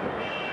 Música